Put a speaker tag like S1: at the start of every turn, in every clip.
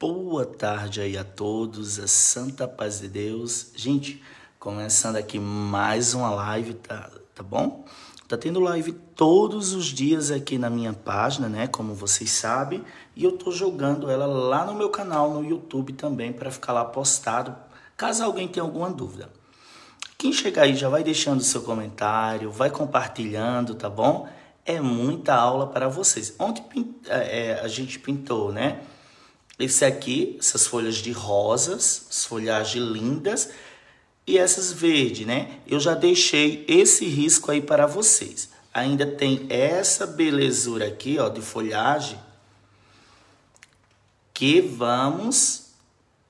S1: Boa tarde aí a todos, a santa paz de Deus. Gente, começando aqui mais uma live, tá, tá bom? Tá tendo live todos os dias aqui na minha página, né? Como vocês sabem, e eu tô jogando ela lá no meu canal no YouTube também para ficar lá postado, caso alguém tenha alguma dúvida. Quem chegar aí já vai deixando seu comentário, vai compartilhando, tá bom? É muita aula para vocês. Ontem é, é, a gente pintou, né? Esse aqui, essas folhas de rosas, as folhagens lindas e essas verdes, né? Eu já deixei esse risco aí para vocês. Ainda tem essa belezura aqui, ó, de folhagem que vamos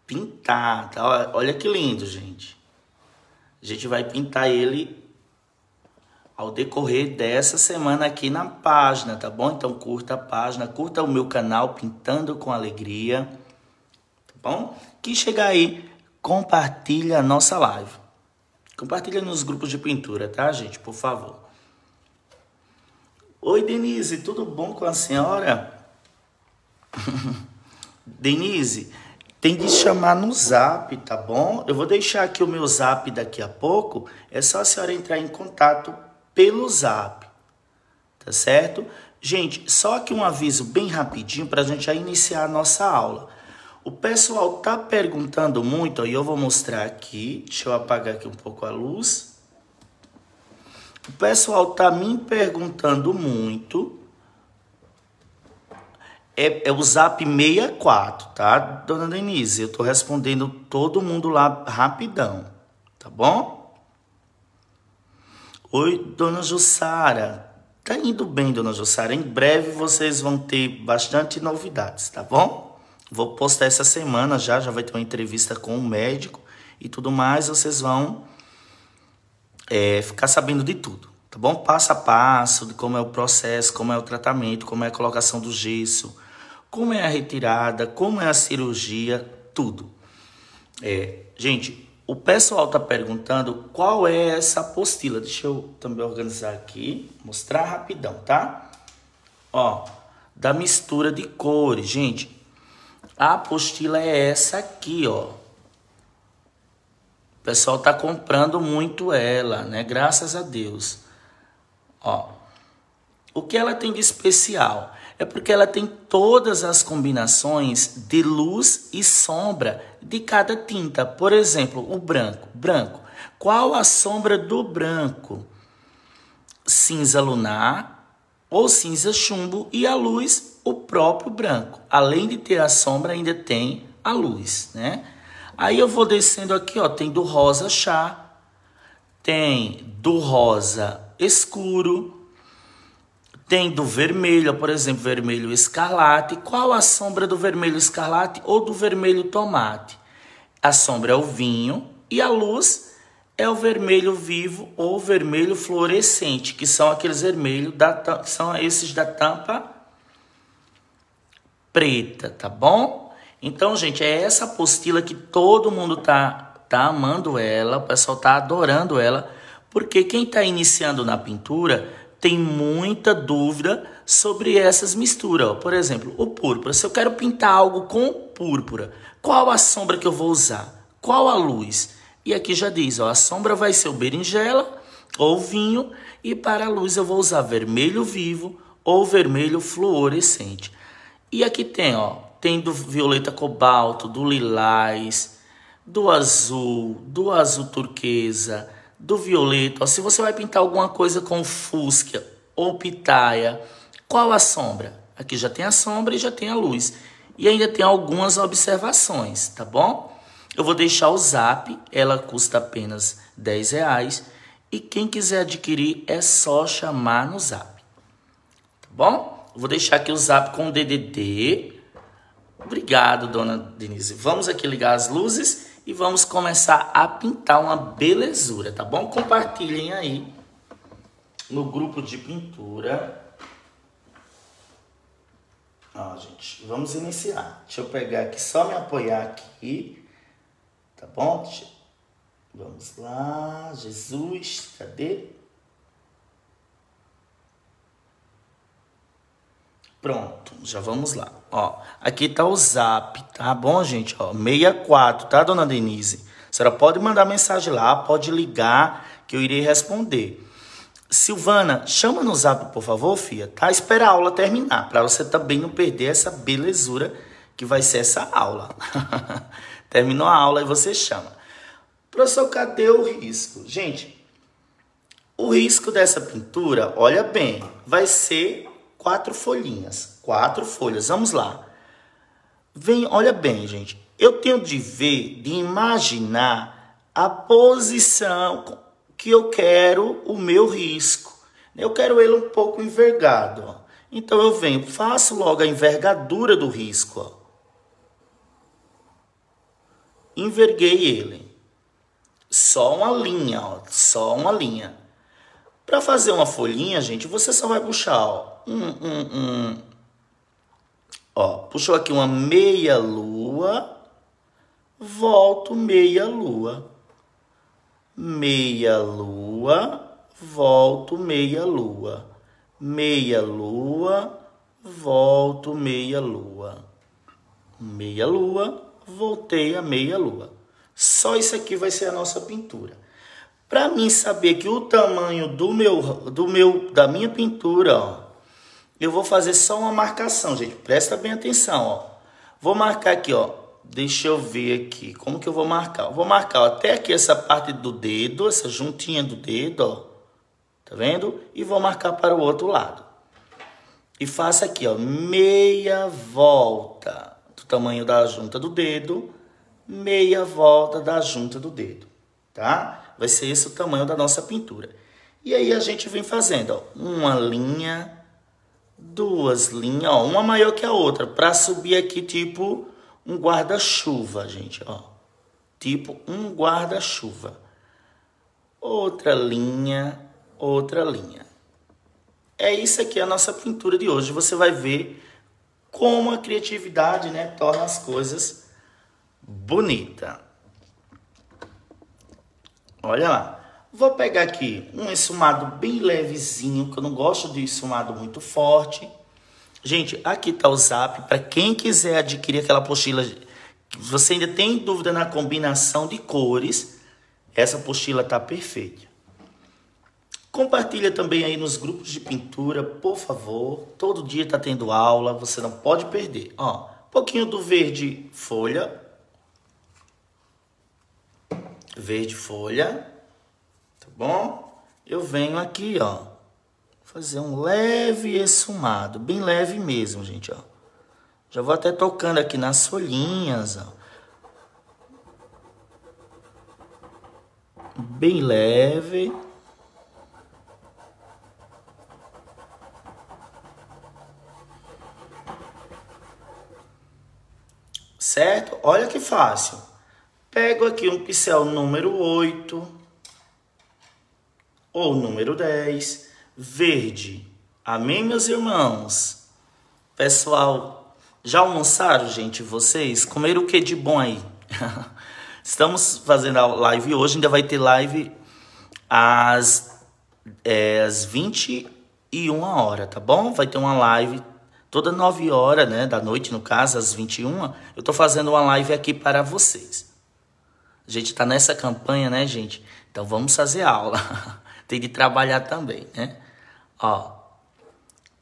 S1: pintar, tá? Olha que lindo, gente. A gente vai pintar ele ao decorrer dessa semana aqui na página, tá bom? Então curta a página, curta o meu canal Pintando com Alegria, tá bom? Que chegar aí, compartilha a nossa live. Compartilha nos grupos de pintura, tá, gente? Por favor. Oi, Denise, tudo bom com a senhora? Denise, tem de chamar no zap, tá bom? Eu vou deixar aqui o meu zap daqui a pouco. É só a senhora entrar em contato pelo zap, tá certo? Gente, só aqui um aviso bem rapidinho para a gente já iniciar a nossa aula. O pessoal tá perguntando muito, e eu vou mostrar aqui, deixa eu apagar aqui um pouco a luz. O pessoal tá me perguntando muito. É, é o Zap 64, tá, dona Denise? Eu tô respondendo todo mundo lá rapidão, tá bom? Oi, dona Jussara. Tá indo bem, dona Jussara. Em breve vocês vão ter bastante novidades, tá bom? Vou postar essa semana já, já vai ter uma entrevista com o médico e tudo mais. Vocês vão é, ficar sabendo de tudo, tá bom? Passo a passo, de como é o processo, como é o tratamento, como é a colocação do gesso, como é a retirada, como é a cirurgia, tudo. É, gente, o pessoal está perguntando qual é essa apostila. Deixa eu também organizar aqui, mostrar rapidão, tá? Ó, da mistura de cores, gente. A apostila é essa aqui, ó. O pessoal tá comprando muito ela, né? Graças a Deus. Ó. O que ela tem de especial? É porque ela tem todas as combinações de luz e sombra de cada tinta. Por exemplo, o branco. Branco. Qual a sombra do branco? Cinza lunar ou cinza chumbo e a luz, o próprio branco. Além de ter a sombra, ainda tem a luz, né? Aí eu vou descendo aqui, ó, tem do rosa chá, tem do rosa escuro, tem do vermelho, por exemplo, vermelho escarlate. Qual a sombra do vermelho escarlate ou do vermelho tomate? A sombra é o vinho e a luz é o vermelho vivo ou vermelho fluorescente, que são aqueles vermelhos da são esses da tampa preta, tá bom? Então, gente, é essa apostila que todo mundo tá tá amando ela, o pessoal tá adorando ela, porque quem está iniciando na pintura tem muita dúvida sobre essas misturas. Por exemplo, o púrpura. Se eu quero pintar algo com púrpura, qual a sombra que eu vou usar? Qual a luz? E aqui já diz, ó, a sombra vai ser o berinjela ou vinho e para a luz eu vou usar vermelho vivo ou vermelho fluorescente. E aqui tem, ó, tem do violeta cobalto, do lilás, do azul, do azul turquesa, do violeta. Se você vai pintar alguma coisa com fusca ou pitaia, qual a sombra? Aqui já tem a sombra e já tem a luz. E ainda tem algumas observações, tá bom? Eu vou deixar o zap, ela custa apenas 10 reais. E quem quiser adquirir é só chamar no zap. Tá bom? Eu vou deixar aqui o zap com o DDD. Obrigado, dona Denise. Vamos aqui ligar as luzes e vamos começar a pintar uma belezura, tá bom? Compartilhem aí no grupo de pintura. Ó, gente, vamos iniciar. Deixa eu pegar aqui, só me apoiar aqui, tá bom? Vamos lá, Jesus, cadê? Pronto, já vamos lá. Ó, aqui tá o zap, tá bom, gente? Ó, 64, tá, dona Denise? A senhora pode mandar mensagem lá, pode ligar, que eu irei responder. Silvana, chama no zap, por favor, filha, tá? Espera a aula terminar, para você também não perder essa belezura que vai ser essa aula. Terminou a aula e você chama. Professor, cadê o risco? Gente, o risco dessa pintura, olha bem, vai ser quatro folhinhas. Quatro folhas. Vamos lá. Vem, olha bem, gente. Eu tenho de ver, de imaginar a posição que eu quero o meu risco. Eu quero ele um pouco envergado. Ó. Então eu venho, faço logo a envergadura do risco. Ó. Enverguei ele. Só uma linha, ó. Só uma linha. Para fazer uma folhinha, gente, você só vai puxar, ó, um, um, um. Ó, puxou aqui uma meia lua, volto meia lua. Meia lua, volto meia lua. Meia lua, volto meia lua. Meia lua, voltei a meia lua. Só isso aqui vai ser a nossa pintura. Para mim saber que o tamanho do meu, do meu, da minha pintura, ó, eu vou fazer só uma marcação, gente. Presta bem atenção, ó. Vou marcar aqui, ó. Deixa eu ver aqui. Como que eu vou marcar? Eu vou marcar ó, até aqui essa parte do dedo, essa juntinha do dedo, ó. Tá vendo? E vou marcar para o outro lado. E faço aqui, ó, meia volta do tamanho da junta do dedo, meia volta da junta do dedo, tá? Vai ser esse o tamanho da nossa pintura. E aí a gente vem fazendo, ó, uma linha duas linhas, ó, uma maior que a outra, para subir aqui tipo um guarda-chuva, gente, ó. Tipo um guarda-chuva. Outra linha, outra linha. É isso aqui a nossa pintura de hoje. Você vai ver como a criatividade, né, torna as coisas bonita. Olha lá. Vou pegar aqui um esfumado bem levezinho, que eu não gosto de esfumado muito forte. Gente, aqui tá o zap para quem quiser adquirir aquela apostila. Você ainda tem dúvida na combinação de cores? Essa apostila tá perfeita. Compartilha também aí nos grupos de pintura, por favor. Todo dia tá tendo aula, você não pode perder. Ó, pouquinho do verde folha. Verde folha bom? Eu venho aqui, ó, fazer um leve esfumado, bem leve mesmo, gente, ó. Já vou até tocando aqui nas folhinhas, ó. Bem leve. Certo? Olha que fácil. Pego aqui um pincel número 8 ou número 10, verde. Amém, meus irmãos? Pessoal, já almoçaram, gente, vocês? Comeram o que de bom aí? Estamos fazendo a live hoje, ainda vai ter live às, é, às 21 horas, tá bom? Vai ter uma live toda 9 horas, né, da noite, no caso, às 21. Eu tô fazendo uma live aqui para vocês. A gente tá nessa campanha, né, gente? Então vamos fazer aula. tem de trabalhar também, né? Ó,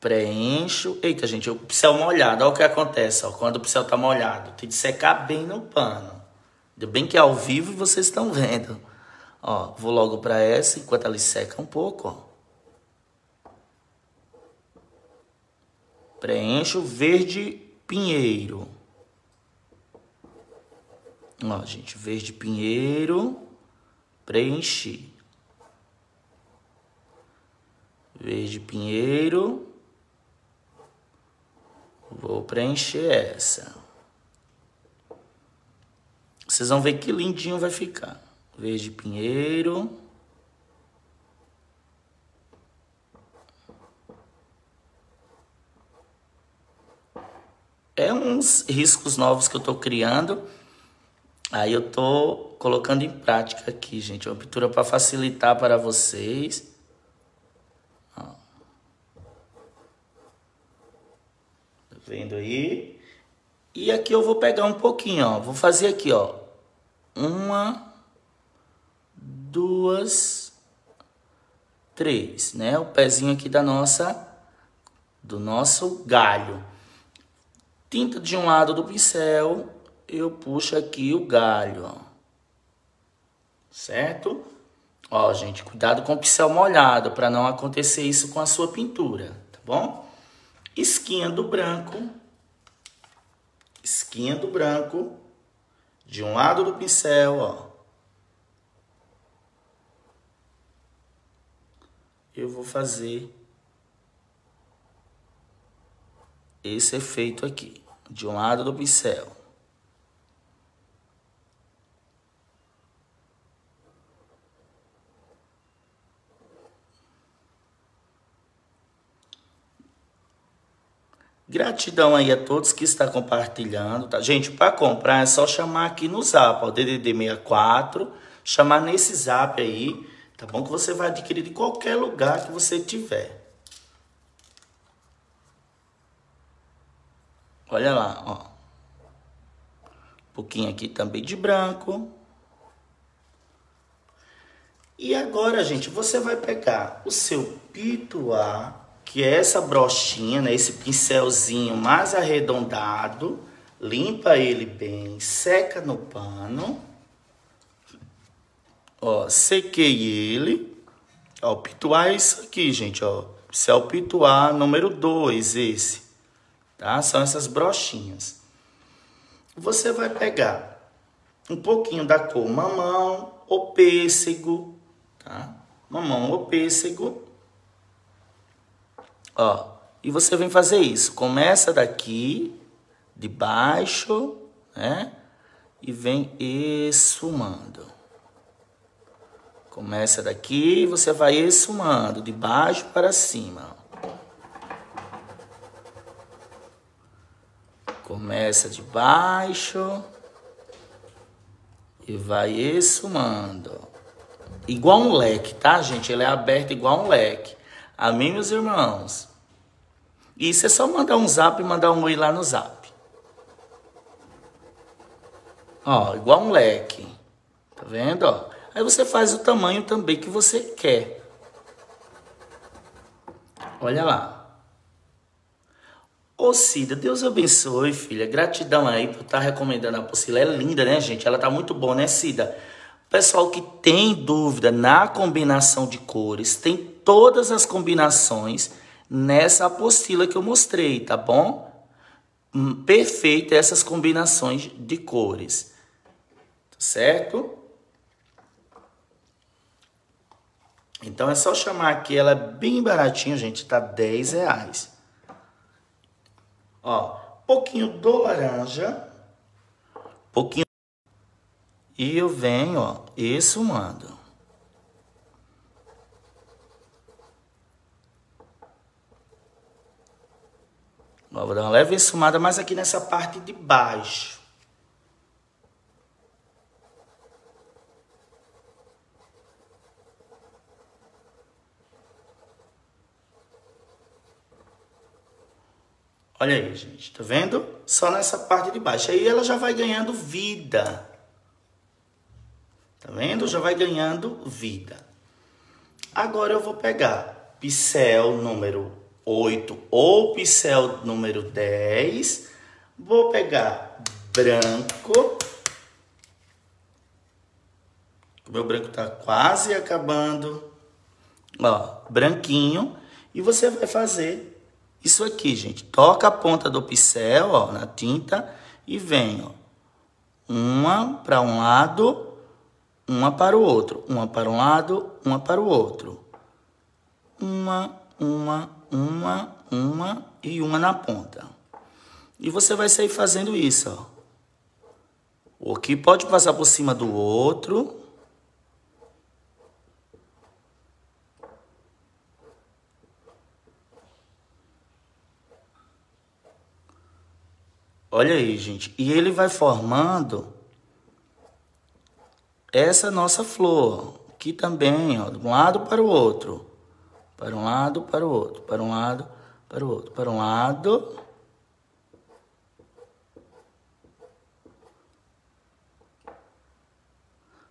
S1: preencho. Eita, gente, o pincel molhado. Olha o que acontece, ó, quando o pincel tá molhado. Tem de secar bem no pano. Ainda bem que é ao vivo e vocês estão vendo. Ó, vou logo para essa enquanto ela seca um pouco, ó. Preencho verde pinheiro. Ó, gente, verde pinheiro. Preenchi. Verde pinheiro. Vou preencher essa. Vocês vão ver que lindinho vai ficar. Verde pinheiro. É uns riscos novos que eu tô criando. Aí eu tô colocando em prática aqui, gente. Uma pintura para facilitar para vocês. Vendo aí? E aqui eu vou pegar um pouquinho, ó. Vou fazer aqui, ó. Uma, duas, três, né? O pezinho aqui da nossa, do nosso galho. Tinta de um lado do pincel, eu puxo aqui o galho, ó. Certo? Ó, gente, cuidado com o pincel molhado para não acontecer isso com a sua pintura, tá bom? Esquinha do branco. Esquinha do branco. De um lado do pincel, ó. Eu vou fazer esse efeito aqui. De um lado do pincel. Gratidão aí a todos que estão compartilhando, tá? Gente, para comprar é só chamar aqui no Zap, o DDD 64, chamar nesse Zap aí, tá bom? Que você vai adquirir de qualquer lugar que você tiver. Olha lá, ó. Um pouquinho aqui também de branco. E agora, gente, você vai pegar o seu pituá que é essa brochinha, né, esse pincelzinho mais arredondado, limpa ele bem, seca no pano. Ó, sequei ele. Ó, o pituá é isso aqui, gente, ó. Pincel pituá número 2, esse. Tá? São essas brochinhas. Você vai pegar um pouquinho da cor mamão ou pêssego, tá? Mamão ou pêssego Ó, e você vem fazer isso. Começa daqui, de baixo, né? E vem esfumando. Começa daqui, você vai esfumando, de baixo para cima. Começa de baixo e vai esfumando. Igual um leque, tá, gente? Ele é aberto igual um leque. Amém, meus irmãos? Isso é só mandar um zap e mandar um oi lá no zap. Ó, igual um leque. Tá vendo, ó? Aí você faz o tamanho também que você quer. Olha lá. Ô Cida, Deus abençoe, filha. Gratidão aí por estar tá recomendando a apostila. É linda, né, gente? Ela tá muito boa, né, Cida? Pessoal que tem dúvida na combinação de cores, tem todas as combinações nessa apostila que eu mostrei, tá bom? Hum, perfeito essas combinações de cores, certo? Então é só chamar aqui, ela é bem baratinha, gente, tá 10 reais. Ó, pouquinho do laranja, pouquinho e eu venho, ó, esfumando. Ó, vou dar uma leve esfumada, mas aqui nessa parte de baixo. Olha aí, gente, tá vendo? Só nessa parte de baixo. Aí ela já vai ganhando vida. Tá vendo? Já vai ganhando vida. Agora eu vou pegar pincel número 8 ou pincel número 10. Vou pegar branco. O meu branco tá quase acabando. Ó, branquinho. E você vai fazer isso aqui, gente. Toca a ponta do pincel, ó, na tinta e vem, ó. Uma para um lado, uma para o outro, uma para um lado, uma para o outro. Uma, uma, uma, uma e uma na ponta. E você vai sair fazendo isso, ó. O que pode passar por cima do outro. Olha aí, gente. E ele vai formando essa nossa flor, aqui também, ó, de um lado para o outro, para um lado, para o outro, para um lado, para o outro, para um lado.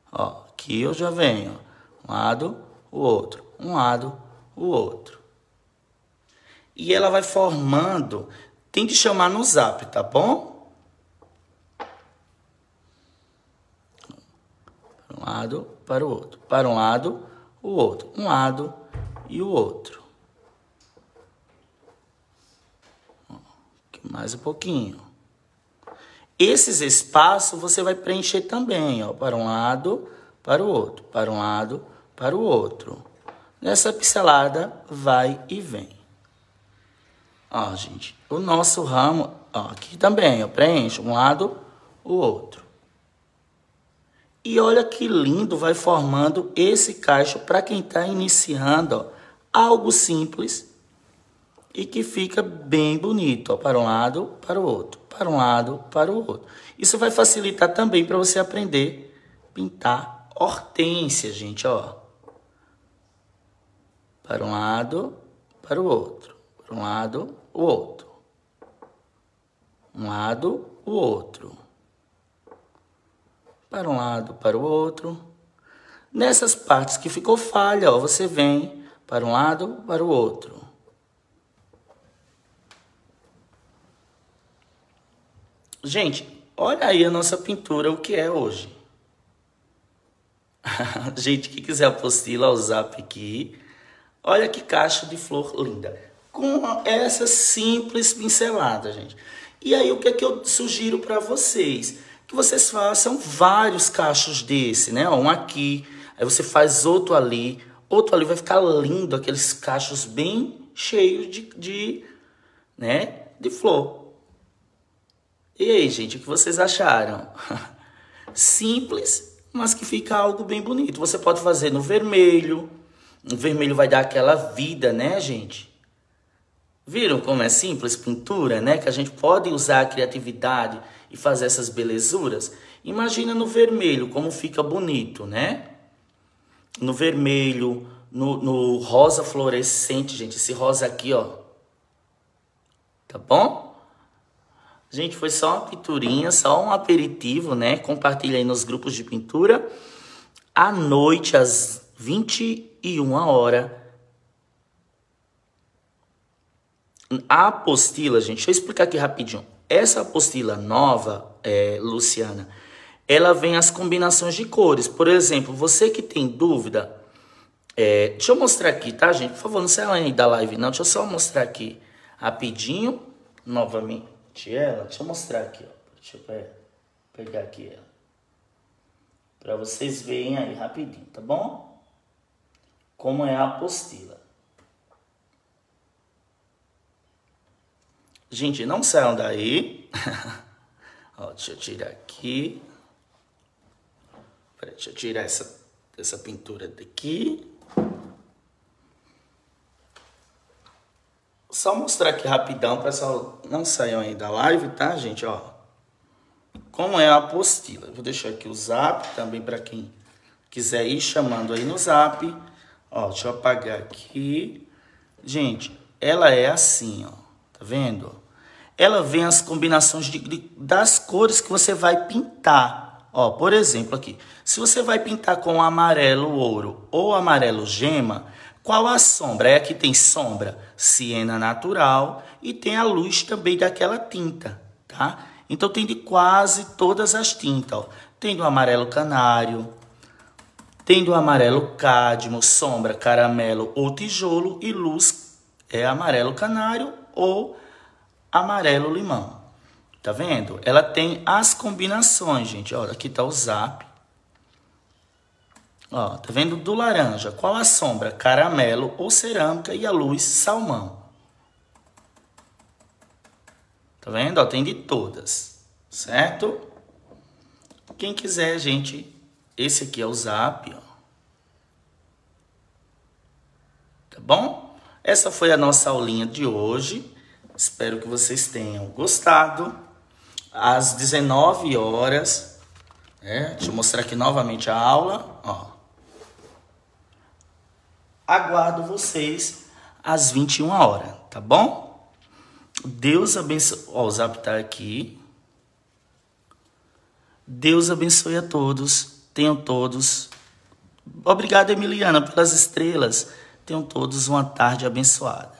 S1: Ó, aqui eu já venho. Um lado, o outro, um lado, o outro. E ela vai formando. Tem de chamar no zap, tá bom? Para um lado, para o outro. Para um lado, o outro. Um lado, e o outro. Mais um pouquinho. Esses espaços você vai preencher também, ó, para um lado, para o outro, para um lado, para o outro. Nessa pincelada vai e vem. Ó, gente, o nosso ramo, ó, aqui também, ó, preenche um lado, o outro. E olha que lindo vai formando esse cacho para quem está iniciando, ó, algo simples e que fica bem bonito, ó, para um lado, para o outro para um lado, para o outro. Isso vai facilitar também para você aprender a pintar hortênsia, gente, ó. Para um lado, para o outro. Para um lado, o outro. Um lado, o outro. Para um lado, para o outro. Nessas partes que ficou falha, ó, você vem para um lado, para o outro. Gente, olha aí a nossa pintura, o que é hoje. Gente que quiser apostila, o zap aqui. Olha que caixa de flor linda. Com essa simples pincelada, gente. E aí, o que é que eu sugiro para vocês? Que vocês façam vários cachos desse, né? Um aqui, aí você faz outro ali, outro ali, vai ficar lindo, aqueles cachos bem cheios de, de, né, de flor. E aí, gente, o que vocês acharam? Simples, mas que fica algo bem bonito. Você pode fazer no vermelho. O vermelho vai dar aquela vida, né, gente? Viram como é simples pintura, né? Que a gente pode usar a criatividade e fazer essas belezuras. Imagina no vermelho como fica bonito, né? No vermelho, no, no rosa fluorescente, gente. Esse rosa aqui, ó. Tá bom? Gente, foi só uma pinturinha, só um aperitivo, né? Compartilha aí nos grupos de pintura. À noite, às 21 horas. A apostila, gente, deixa eu explicar aqui rapidinho. Essa apostila nova, é, Luciana, ela vem as combinações de cores. Por exemplo, você que tem dúvida, é, deixa eu mostrar aqui, tá, gente? Por favor, não sai aí da live, não. Deixa eu só mostrar aqui rapidinho, novamente ela, deixa eu mostrar aqui, ó. Deixa eu pegar aqui ela. Para vocês verem aí rapidinho, tá bom? Como é a apostila. Gente, não saiam daí. ó, deixa eu tirar aqui. Deixa eu tirar essa, essa pintura daqui. Só mostrar aqui rapidão, pessoal não saiam aí da live, tá, gente? Ó, como é a apostila. Vou deixar aqui o zap também para quem quiser ir chamando aí no zap. Ó, deixa eu apagar aqui. Gente, ela é assim, ó. Tá vendo? Ela vem as combinações de, de, das cores que você vai pintar. Ó, por exemplo, aqui. Se você vai pintar com amarelo ouro ou amarelo gema, qual a sombra? É aqui tem sombra siena natural e tem a luz também daquela tinta, tá? Então tem de quase todas as tintas, ó. Tem do amarelo canário, tem do amarelo cádmio, sombra, caramelo ou tijolo e luz é amarelo canário ou amarelo limão. Tá vendo? Ela tem as combinações, gente. Olha, aqui tá o zap. Ó, tá vendo do laranja? Qual a sombra? Caramelo ou cerâmica e a luz salmão. Tá vendo? Ó, tem de todas, certo? Quem quiser, gente, esse aqui é o zap, ó. Tá bom? Essa foi a nossa aulinha de hoje. Espero que vocês tenham gostado. Às 19 horas, né? Deixa eu mostrar aqui novamente a aula, ó aguardo vocês às 21 horas, tá bom? Deus abençoe. Ó, o zap tá aqui. Deus abençoe a todos. Tenham todos Obrigado, Emiliana, pelas estrelas. Tenham todos uma tarde abençoada.